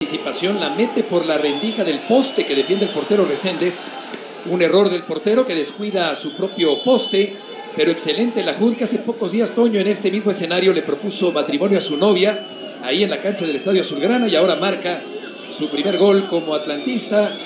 Anticipación la mete por la rendija del poste que defiende el portero Reséndez. Un error del portero que descuida a su propio poste, pero excelente la Jud que hace pocos días Toño en este mismo escenario le propuso matrimonio a su novia ahí en la cancha del Estadio Azulgrana y ahora marca su primer gol como atlantista